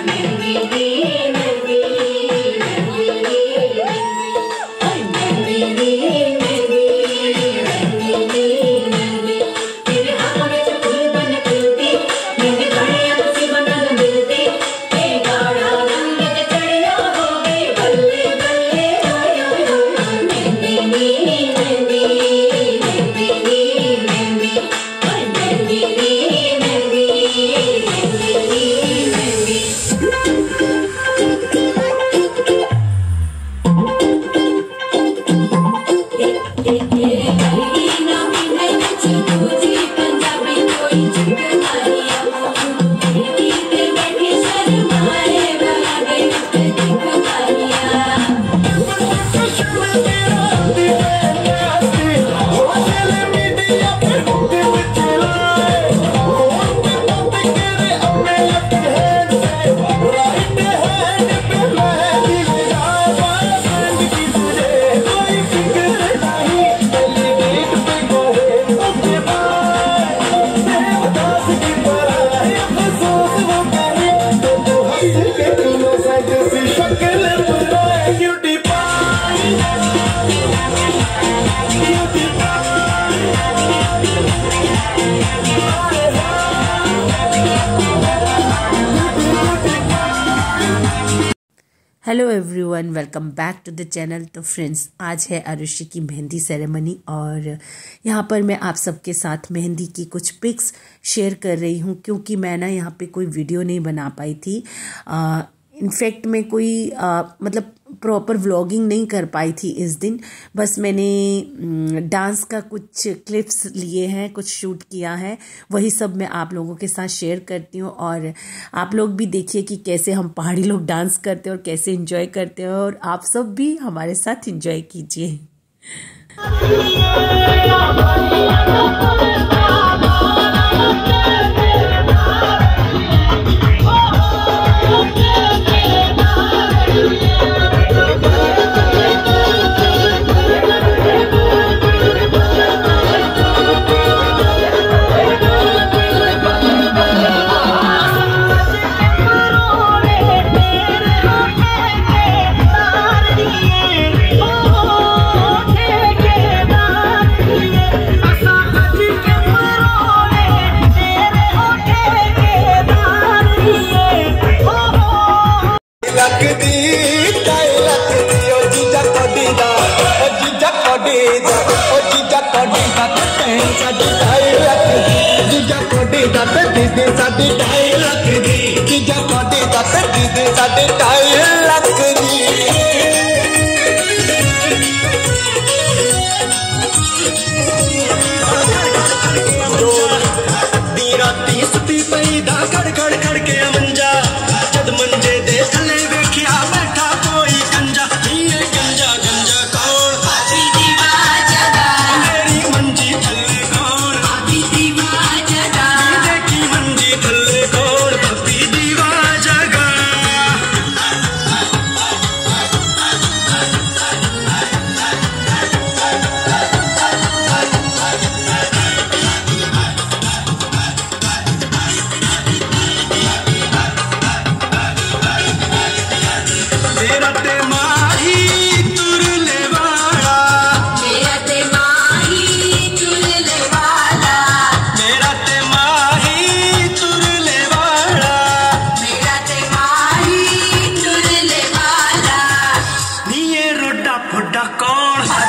Amen. Hello everyone welcome back to the channel तो friends आज है आरुषि की मेहंदी सेरेमनी और यहाँ पर मैं आप सबके साथ मेहंदी की कुछ पिक्स शेयर कर रही हूँ क्योंकि मैं ना यहाँ पे कोई वीडियो नहीं बना पाई थी। इनफैक्ट मैं कोई आ, मतलब प्रॉपर व्लॉगिंग नहीं कर पाई थी इस दिन बस मैंने डांस का कुछ क्लिप्स लिए हैं कुछ शूट किया है वही सब मैं आप लोगों के साथ शेयर करती हूँ और आप लोग भी देखिए कि कैसे हम पहाड़ी लोग डांस करते हैं और कैसे इंजॉय करते हैं और आप सब भी हमारे साथ इंजॉय कीजिए The Course.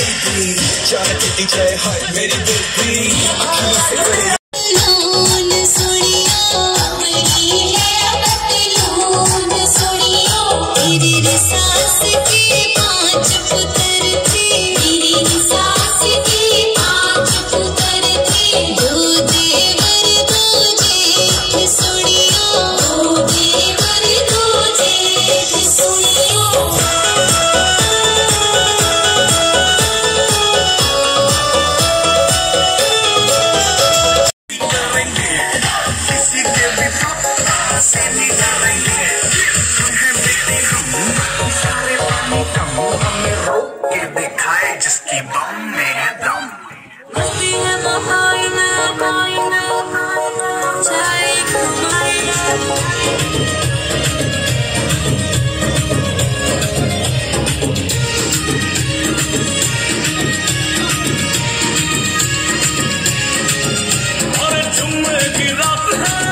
बीपी चार किटी चाहे हाय मेरी बेटी Hey!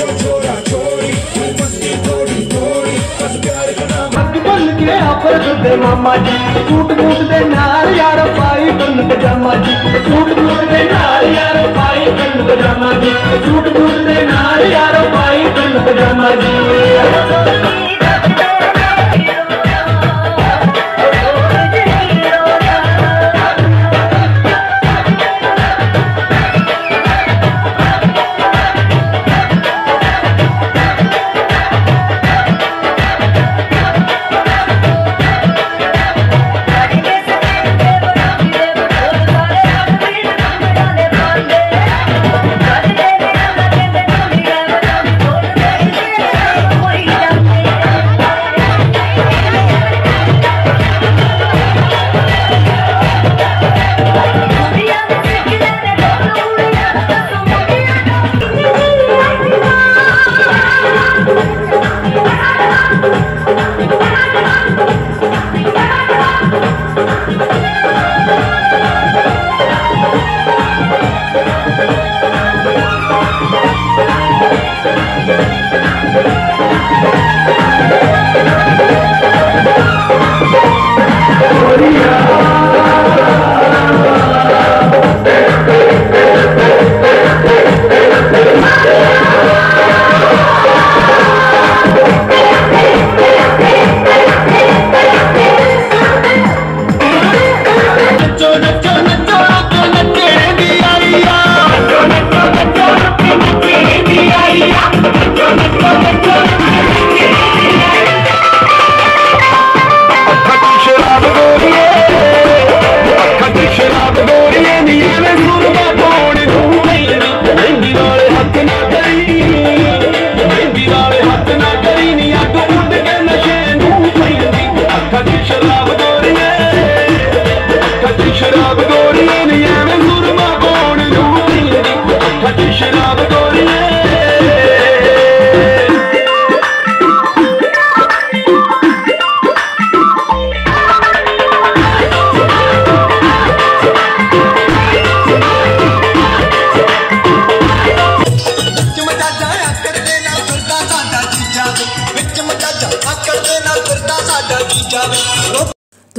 जो मामा जी टूट टूट दे नाल यार पाई बन पजामा जी टूट टूट दे नाल यार पाई बन पजामा जी टूट टूट दे नाल यार पाई बन पजामा जी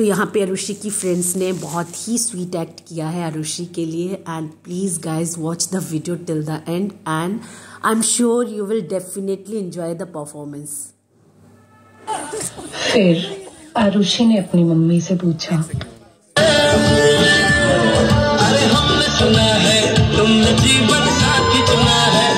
तो यहाँ पे अरुषि की फ्रेंड्स ने बहुत ही स्वीट एक्ट किया है अरुषि के लिए and please guys watch the video till the end and I am sure you will definitely enjoy the performance फिर आरुषि ने अपनी मम्मी से पूछा अरे हमने सुना है तुमने जीवन साथी चुना है।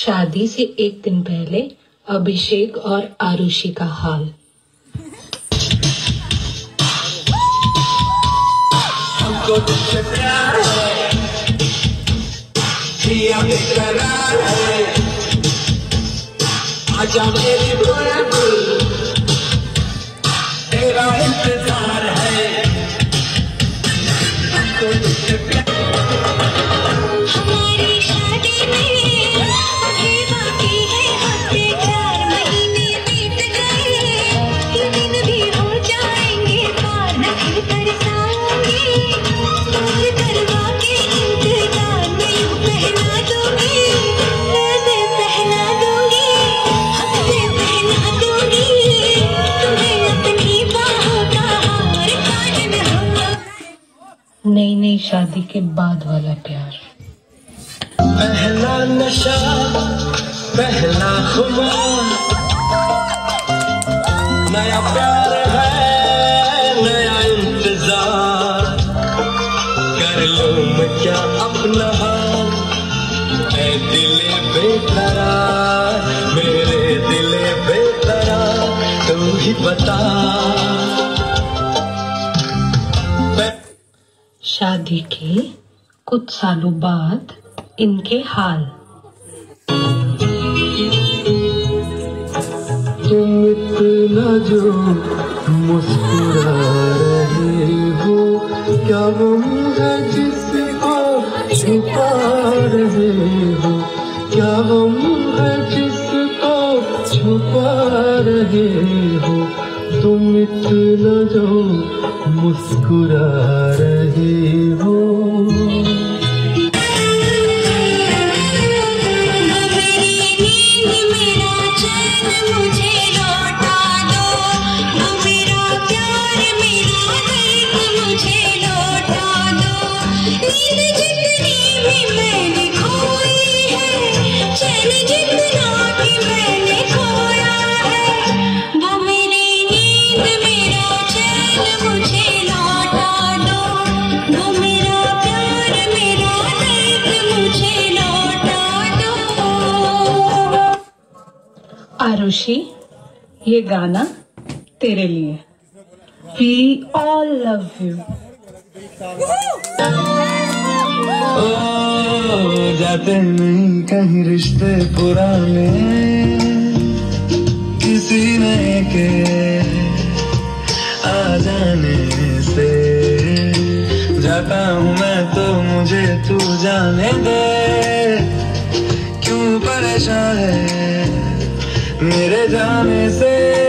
शादी से एक दिन पहले अभिषेक और आरुषि का हाल। हमको प्यार है है। आजा मेरी बुलबुल शादी के बाद वाला प्यार। पहला नशा, पहला खुमार नया प्यार है, नया इंतज़ार। कर लूँ मैं क्या अपना हाल। ऐ दिले बेकरार, मेरे दिले बेकरार, तू ही बता। शादी के कुछ सालों बाद इनके हाल। इतना जो मुस्कुरा रहे हो, क्या गम है जिसको छुपा रहे हो? क्या गम है जिसको छुपा रहे हो? तुम इतना जो मुस्कुरा रहे हो। आरुषि ये गाना तेरे लिए। वी ऑल लव यू जाते नहीं कहीं रिश्ते पुराने। किसी नए के आ जाने से। जाता हूँ मैं तो मुझे तू जाने दे। क्यों परेशान है मेरे जाने से